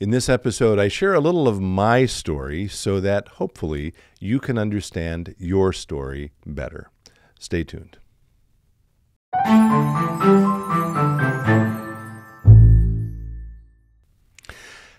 In this episode, I share a little of my story so that hopefully you can understand your story better. Stay tuned.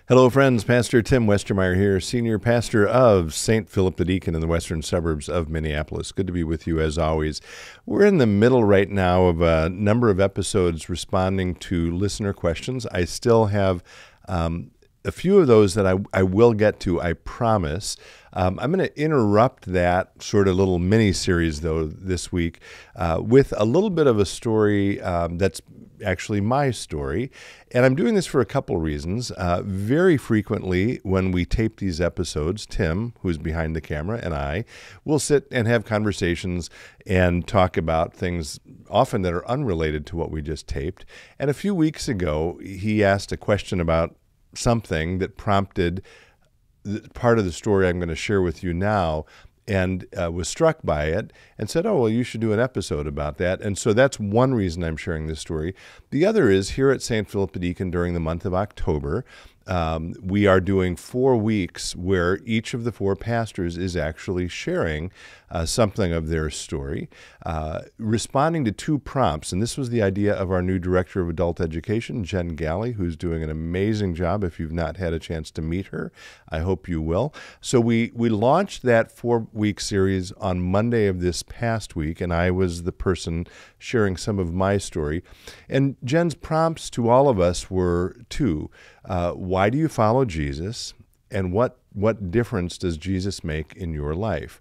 Hello, friends. Pastor Tim Westermeyer here, Senior Pastor of St. Philip the Deacon in the western suburbs of Minneapolis. Good to be with you as always. We're in the middle right now of a number of episodes responding to listener questions. I still have um, a few of those that I, I will get to, I promise. Um, I'm going to interrupt that sort of little mini series, though, this week uh, with a little bit of a story um, that's actually my story. And I'm doing this for a couple reasons. Uh, very frequently, when we tape these episodes, Tim, who's behind the camera, and I will sit and have conversations and talk about things often that are unrelated to what we just taped. And a few weeks ago, he asked a question about something that prompted part of the story I'm going to share with you now and uh, was struck by it and said, Oh, well, you should do an episode about that. And so that's one reason I'm sharing this story. The other is here at St. Philip Deacon during the month of October, um, we are doing four weeks where each of the four pastors is actually sharing uh, something of their story, uh, responding to two prompts. And this was the idea of our new director of adult education, Jen Galley, who's doing an amazing job. If you've not had a chance to meet her, I hope you will. So we, we launched that four week series on Monday of this past week, and I was the person sharing some of my story. And Jen's prompts to all of us were two. Uh, why do you follow Jesus? And what, what difference does Jesus make in your life?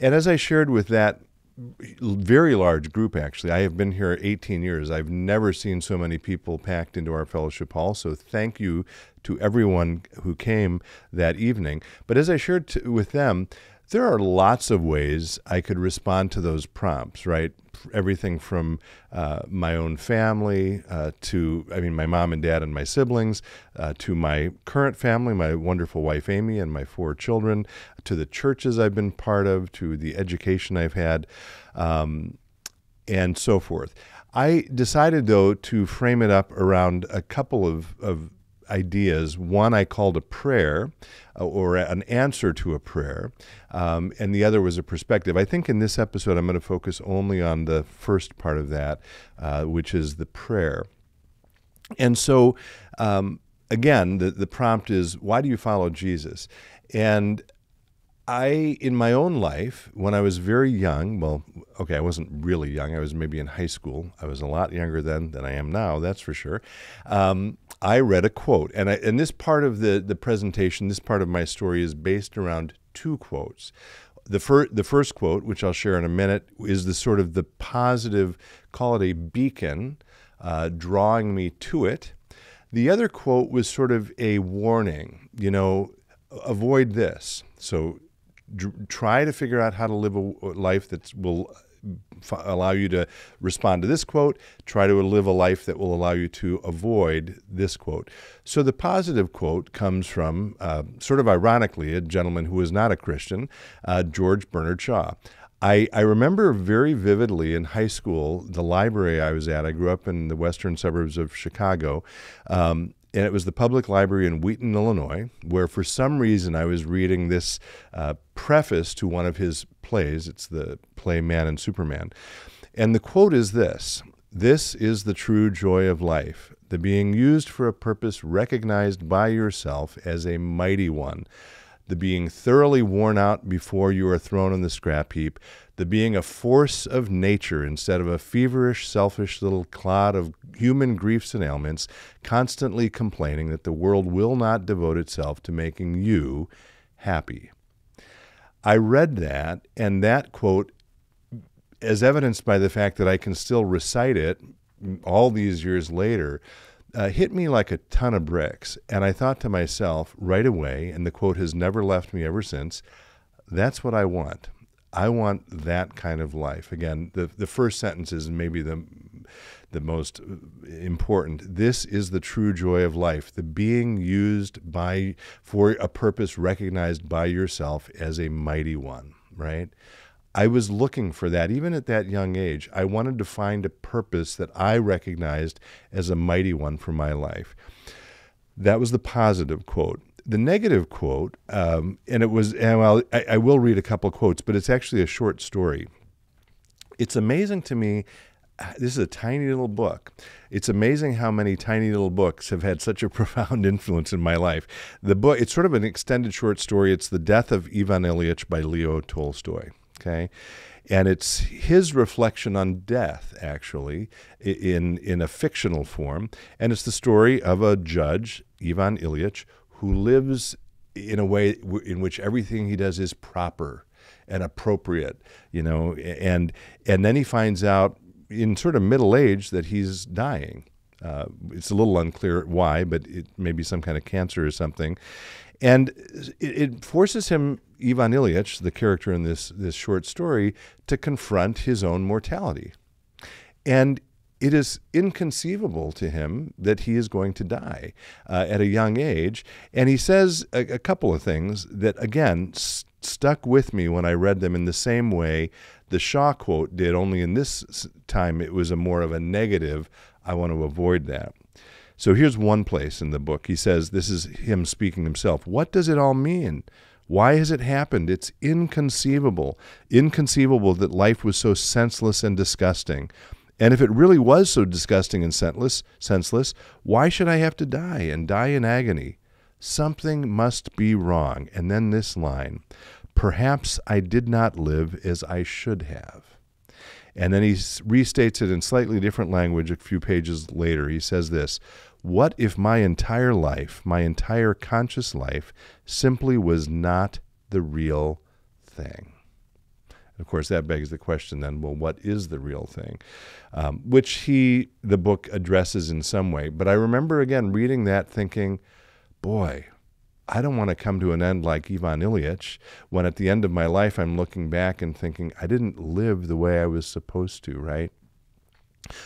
And as I shared with that very large group, actually, I have been here 18 years. I've never seen so many people packed into our fellowship hall. So thank you to everyone who came that evening. But as I shared with them, there are lots of ways I could respond to those prompts, right? Everything from uh, my own family uh, to, I mean, my mom and dad and my siblings, uh, to my current family, my wonderful wife Amy and my four children, to the churches I've been part of, to the education I've had, um, and so forth. I decided, though, to frame it up around a couple of, of ideas. One I called a prayer uh, or an answer to a prayer, um, and the other was a perspective. I think in this episode I'm going to focus only on the first part of that, uh, which is the prayer. And so, um, again, the, the prompt is why do you follow Jesus? And I, in my own life, when I was very young, well, okay, I wasn't really young. I was maybe in high school. I was a lot younger then than I am now, that's for sure. Um, I read a quote, and, I, and this part of the, the presentation, this part of my story is based around two quotes. The, fir- the first quote, which I'll share in a minute, is the sort of the positive, call it a beacon, uh, drawing me to it. The other quote was sort of a warning, you know, avoid this. So try to figure out how to live a life that will allow you to respond to this quote. Try to live a life that will allow you to avoid this quote. So the positive quote comes from, uh, sort of ironically, a gentleman who was not a Christian, uh, George Bernard Shaw. I, I remember very vividly in high school, the library I was at, I grew up in the western suburbs of Chicago. Um, and it was the public library in Wheaton, Illinois, where for some reason I was reading this uh, preface to one of his plays. It's the play Man and Superman. And the quote is this This is the true joy of life, the being used for a purpose recognized by yourself as a mighty one, the being thoroughly worn out before you are thrown on the scrap heap, the being a force of nature instead of a feverish, selfish little clod of human griefs and ailments, constantly complaining that the world will not devote itself to making you happy. I read that, and that quote, as evidenced by the fact that I can still recite it all these years later, uh, hit me like a ton of bricks. And I thought to myself right away, and the quote has never left me ever since that's what I want. I want that kind of life. Again, the, the first sentence is maybe the, the most important. This is the true joy of life, the being used by for a purpose recognized by yourself as a mighty one, right? I was looking for that even at that young age. I wanted to find a purpose that I recognized as a mighty one for my life. That was the positive quote. The negative quote, um, and it was, and well, I, I will read a couple quotes, but it's actually a short story. It's amazing to me this is a tiny little book. It's amazing how many tiny little books have had such a profound influence in my life. The book, it's sort of an extended short story. It's The Death of Ivan Ilyich by Leo Tolstoy. Okay. And it's his reflection on death, actually, in, in a fictional form. And it's the story of a judge, Ivan Ilyich, who lives in a way in which everything he does is proper and appropriate, you know, and and then he finds out in sort of middle age that he's dying. Uh, it's a little unclear why, but it may be some kind of cancer or something. And it, it forces him, Ivan Ilyich, the character in this, this short story, to confront his own mortality. And it is inconceivable to him that he is going to die uh, at a young age. And he says a, a couple of things that, again, st- stuck with me when I read them in the same way the Shaw quote did, only in this time it was a more of a negative. I want to avoid that. So here's one place in the book. He says, This is him speaking himself. What does it all mean? Why has it happened? It's inconceivable. Inconceivable that life was so senseless and disgusting. And if it really was so disgusting and senseless, senseless, why should I have to die and die in agony? Something must be wrong. And then this line Perhaps I did not live as I should have. And then he restates it in slightly different language a few pages later. He says this What if my entire life, my entire conscious life, simply was not the real thing? Of course, that begs the question then, well, what is the real thing? Um, which he, the book, addresses in some way. But I remember again reading that thinking, boy, I don't want to come to an end like Ivan Ilyich when at the end of my life I'm looking back and thinking I didn't live the way I was supposed to, right?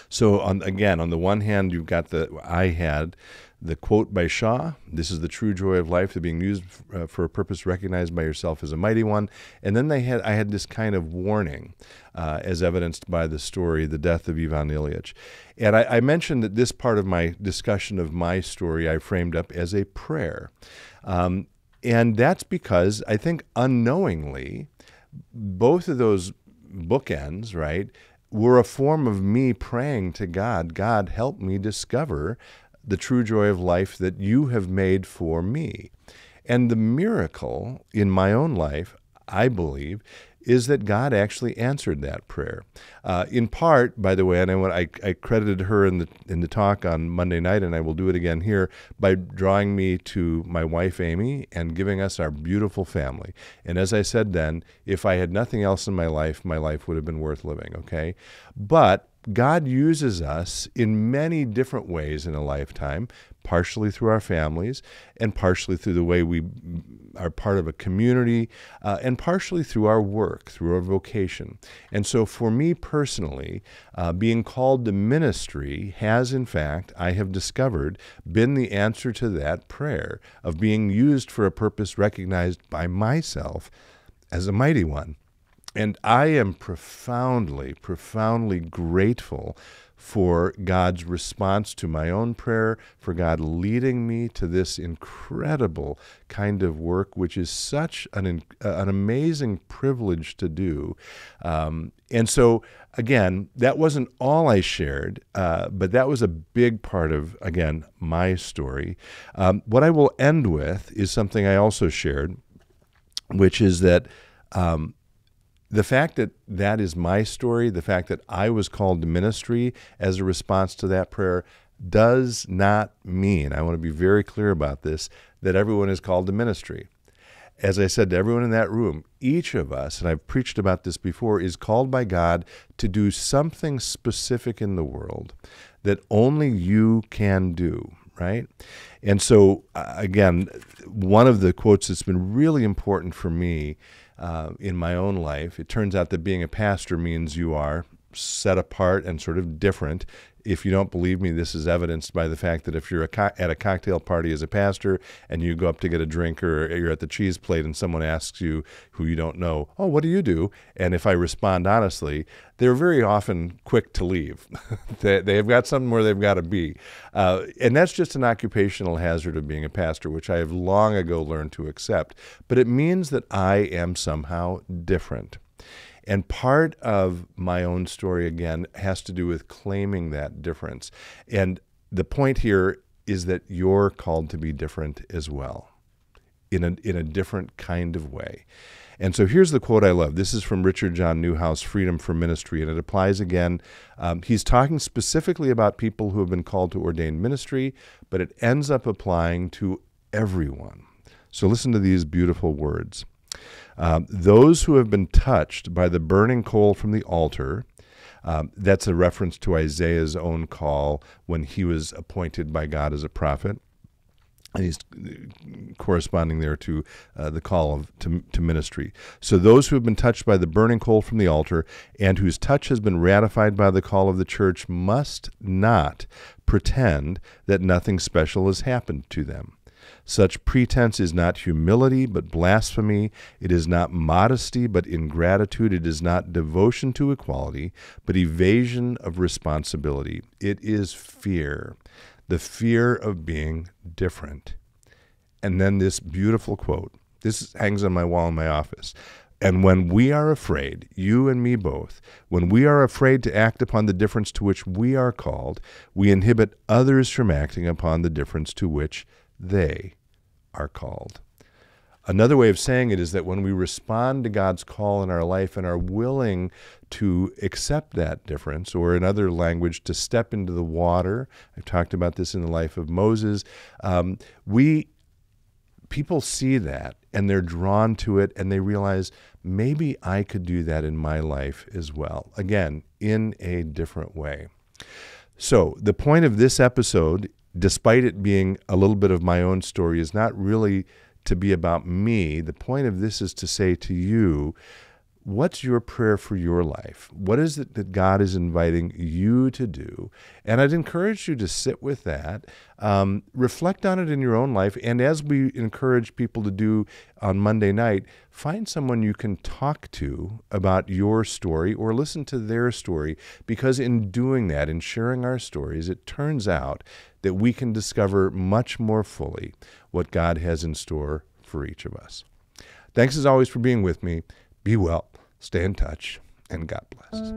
So on again, on the one hand, you've got the I had the quote by Shaw, this is the true joy of life, to being used uh, for a purpose recognized by yourself as a mighty one. And then they had, I had this kind of warning, uh, as evidenced by the story, the death of Ivan Ilyich. And I, I, mentioned that this part of my discussion of my story I framed up as a prayer. Um, and that's because I think unknowingly, both of those bookends, right, were a form of me praying to God, God, help me discover the true joy of life that you have made for me. And the miracle in my own life, I believe, is that God actually answered that prayer. Uh, in part, by the way, and I, I, credited her in the in the talk on Monday night, and I will do it again here by drawing me to my wife Amy and giving us our beautiful family. And as I said then, if I had nothing else in my life, my life would have been worth living. Okay, but God uses us in many different ways in a lifetime, partially through our families, and partially through the way we are part of a community, uh, and partially through our work, through our vocation. And so, for me personally, uh, being called to ministry has, in fact, I have discovered, been the answer to that prayer of being used for a purpose recognized by myself as a mighty one. And I am profoundly, profoundly grateful for God's response to my own prayer, for God leading me to this incredible kind of work, which is such an, an amazing privilege to do. Um, and so, again, that wasn't all I shared, uh, but that was a big part of, again, my story. Um, what I will end with is something I also shared, which is that. Um, the fact that that is my story, the fact that I was called to ministry as a response to that prayer, does not mean, I want to be very clear about this, that everyone is called to ministry. As I said to everyone in that room, each of us, and I've preached about this before, is called by God to do something specific in the world that only you can do, right? And so, uh, again, one of the quotes that's been really important for me uh, in my own life. It turns out that being a pastor means you are set apart and sort of different. If you don't believe me, this is evidenced by the fact that if you're a co- at a cocktail party as a pastor and you go up to get a drink or you're at the cheese plate and someone asks you who you don't know, oh, what do you do? And if I respond honestly, they're very often quick to leave. they, they've got something where they've got to be. Uh, and that's just an occupational hazard of being a pastor, which I have long ago learned to accept. But it means that I am somehow different. And part of my own story, again, has to do with claiming that difference. And the point here is that you're called to be different as well, in a, in a different kind of way. And so here's the quote I love. This is from Richard John Neuhaus, Freedom from Ministry, and it applies again. Um, he's talking specifically about people who have been called to ordained ministry, but it ends up applying to everyone. So listen to these beautiful words. Um, those who have been touched by the burning coal from the altar, um, that's a reference to Isaiah's own call when he was appointed by God as a prophet. And he's corresponding there to uh, the call of to, to ministry. So those who have been touched by the burning coal from the altar, and whose touch has been ratified by the call of the church, must not pretend that nothing special has happened to them. Such pretense is not humility, but blasphemy. It is not modesty, but ingratitude. It is not devotion to equality, but evasion of responsibility. It is fear, the fear of being different. And then this beautiful quote this hangs on my wall in my office. And when we are afraid, you and me both, when we are afraid to act upon the difference to which we are called, we inhibit others from acting upon the difference to which they are called. Another way of saying it is that when we respond to God's call in our life and are willing to accept that difference, or in other language, to step into the water, I've talked about this in the life of Moses, um, we people see that and they're drawn to it and they realize maybe I could do that in my life as well. Again, in a different way. So, the point of this episode despite it being a little bit of my own story, is not really to be about me. The point of this is to say to you, what's your prayer for your life? What is it that God is inviting you to do? And I'd encourage you to sit with that, um, reflect on it in your own life, and as we encourage people to do on Monday night, find someone you can talk to about your story or listen to their story, because in doing that, in sharing our stories, it turns out that we can discover much more fully what God has in store for each of us. Thanks as always for being with me. Be well, stay in touch, and God bless.